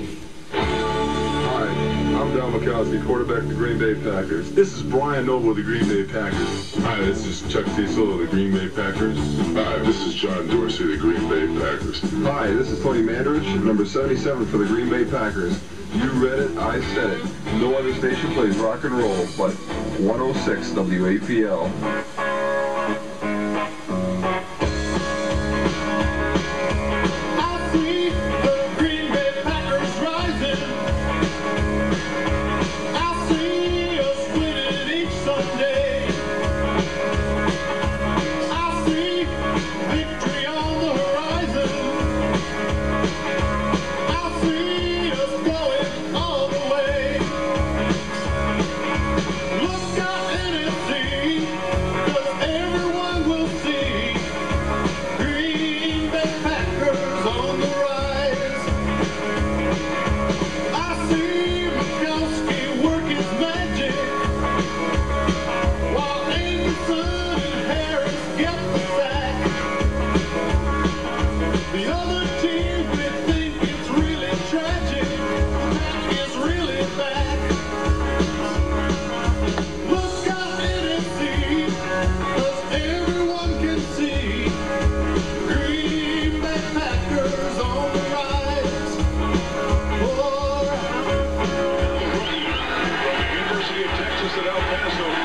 Hi, I'm Don Majkowski, quarterback of the Green Bay Packers. This is Brian Noble of the Green Bay Packers. Hi, this is Chuck Cecil of the Green Bay Packers. Hi, this is John Dorsey of the Green Bay Packers. Hi, this is Tony Mandarich, number 77 for the Green Bay Packers. You read it, I said it. No other station plays rock and roll but 106 WAPL. at El Paso.